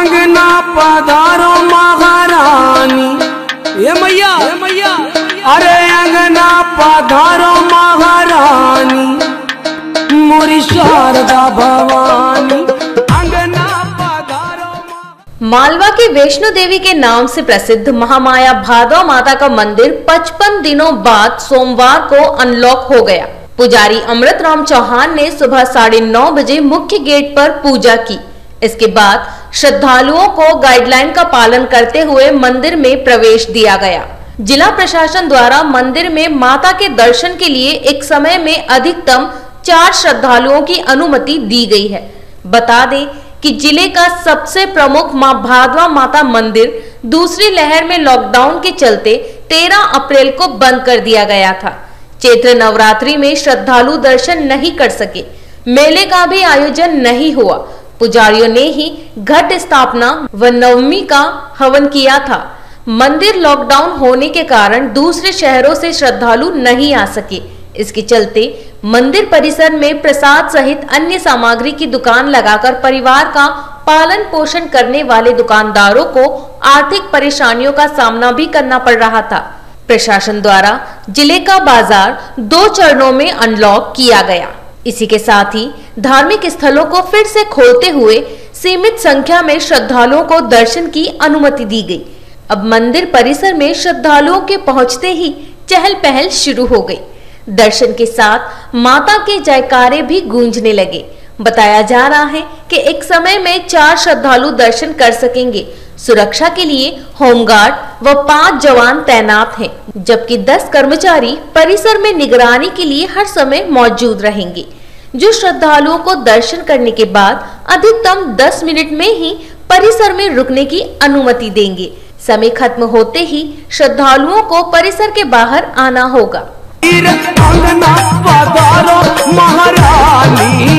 अंगना पधारो महारानी। ये मैया मैया। अरे अंगना पधारो महारानी। मुरी शारदा भवानी। मालवा की वैष्णो देवी के नाम से प्रसिद्ध महामाया भादवा माता का मंदिर 55 दिनों बाद सोमवार को अनलॉक हो गया। पुजारी अमृत राम चौहान ने सुबह साढ़े नौ बजे मुख्य गेट पर पूजा की। इसके बाद श्रद्धालुओं को गाइडलाइन का पालन करते हुए मंदिर में प्रवेश दिया गया। जिला प्रशासन द्वारा मंदिर में माता के दर्शन के लिए एक समय में अधिकतम चार श्रद्धालुओं की अनुमति दी गई है। बता दें कि ज़िले का सबसे प्रमुख माँ भादवा माता मंदिर दूसरी लहर में लॉकडाउन के चलते 13 अप्रैल को बंद कर दिया गया था। चैत्र नवरात्रि में श्रद्धालु दर्शन नहीं कर सके। मेले का भी आयोजन नहीं हुआ। पुजारियों ने ही घट स्थापना व नवमी का हवन किया था। मंदिर लॉकडाउन होने के कारण दूसरे शहरों से श्रद्धालु नहीं आ सके। इसके चलते मंदिर परिसर में प्रसाद सहित अन्य सामग्री की दुकान लगाकर परिवार का पालन पोषण करने वाले दुकानदारों को आर्थिक परेशानियों का सामना भी करना पड़ रहा था। प्रशासन द्वारा ज़िले का बाज़ार दो चरणों में अनलॉक किया गया। इसी के साथ ही धार्मिक स्थलों को फिर से खोलते हुए सीमित संख्या में श्रद्धालुओं को दर्शन की अनुमति दी गई। अब मंदिर परिसर में श्रद्धालुओं के पहुँचते ही चहल पहल शुरू हो गई। दर्शन के साथ माता के जयकारे भी गूंजने लगे। बताया जा रहा है कि एक समय में चार श्रद्धालु दर्शन कर सकेंगे। सुरक्षा के लिए होमगार्ड व पाँच जवान तैनात हैं, जबकि दस कर्मचारी परिसर में निगरानी के लिए हर समय मौजूद रहेंगे जो श्रद्धालुओं को दर्शन करने के बाद अधिकतम 10 मिनट में ही परिसर में रुकने की अनुमति देंगे। समय खत्म होते ही श्रद्धालुओं को परिसर के बाहर आना होगा। महारानी।